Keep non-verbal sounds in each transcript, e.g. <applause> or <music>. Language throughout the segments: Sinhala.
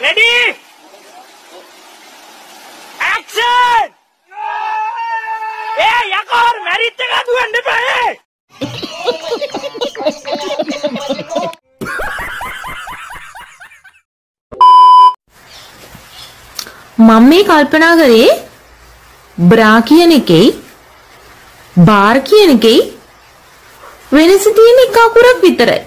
රෙඩි ඇක්ෂන් ඒ යකෝර මැරිත් එක දුවන්න එපා මම මේ කල්පනා කරේ බ්‍රා කියන එකෙයි බාර් කියන එකෙයි වෙනස තියෙන එක අකුරක් විතරයි.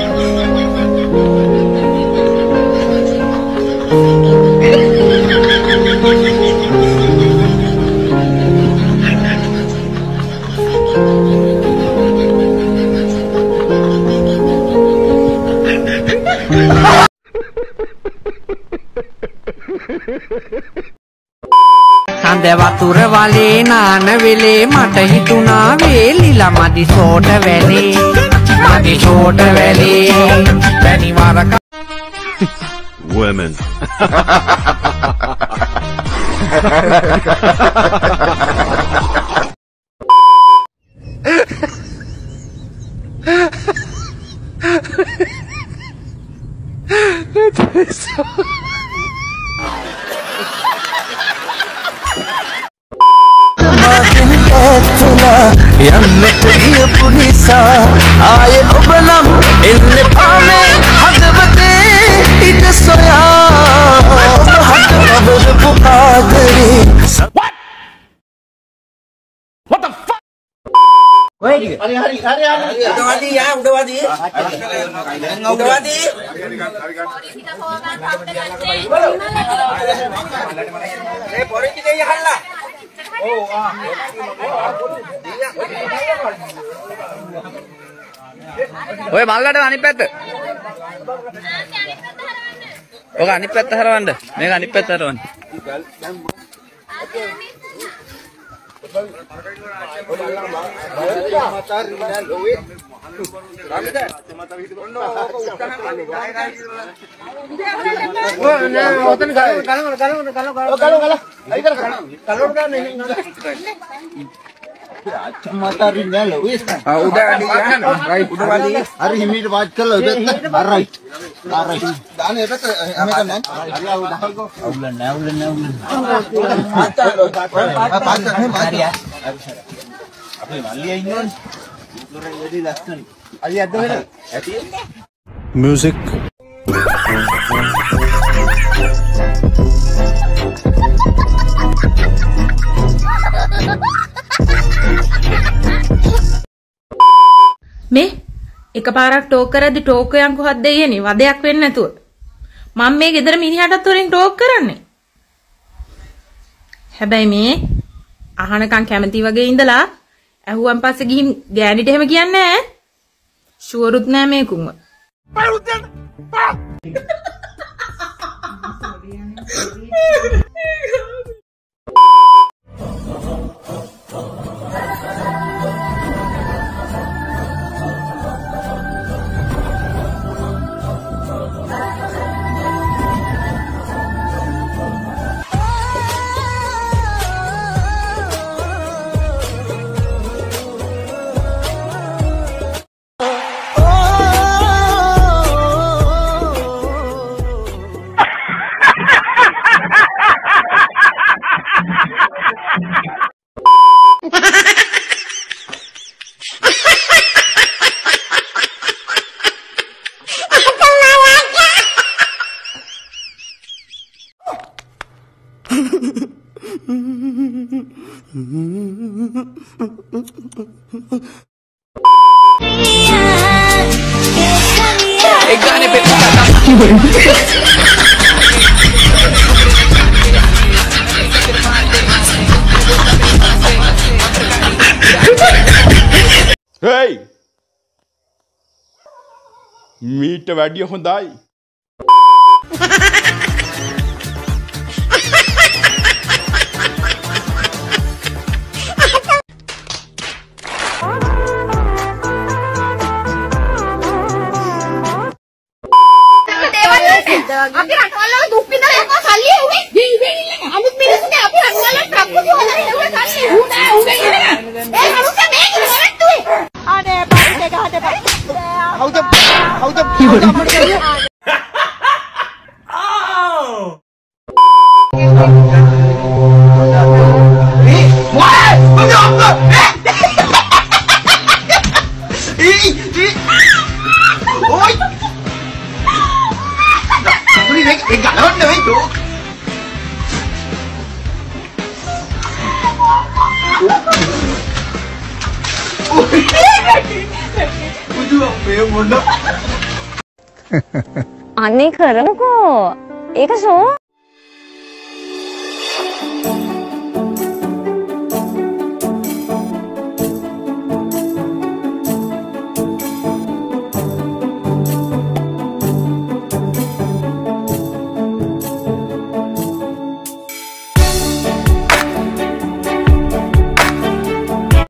සඳ වතුර වලේ නාන වෙලේ මට හිතුණා වේලිලා මදි සෝට වැලේ මදි සෝට වැලේ බැනි වරක Women. <laughs> यम ये पुलिसा आए उबनम इन पामे हद बते इत सोया हद कबर पुकादरी अरे हरी अरे अरे उड़वा दी यार उड़वा दी उड़वा दी ए बोरे की दे हल्ला ඔය මල්ලට අනිත් පැත්ත. ඔක අනිත් පැත්ත හරවන්න. මේක අනිත් පැත්ත හරවන්න. नहीं හරි හිමීට වාච් කරලා ඔය පැත්ත රයිට් රයිට් දාන ඒ පැත්ත මේක නෑ අවුලන්නේ නෑ අවුලන්නේ අවුලන්නේ අපේ මල්ලියා ඉන්නවනේ ඉක්ලොරේ වැඩි ලස්සනයි අලි අද්ද වෙන ඇති Music. එකපාරක් ටෝක් කරද්දි ටෝක් එකක් කොහොත් දෙයියනේ වදයක් වෙන්නේ නැතුව. මම මේ ගෙදර මිනිහටත් උරින් ටෝක් කරන්නේ. හැබැයි මේ අහනකම් කැමති වගේ ඉඳලා ඇහුවන් පස්සේ ගිහින් ගෑනිට එහෙම කියන්නේ නැහැ. ෂුවරුත් නෑ මේකුන්ව. එක් ගානේ පෙට්ටියක් හේයි <laughs> මීට වැඩිය හොඳයි. Ui, ui, ui, ui, ui, ui, ui, ui, ui, ui, ui, අනේ කරමුකෝ. ඒක ෂෝ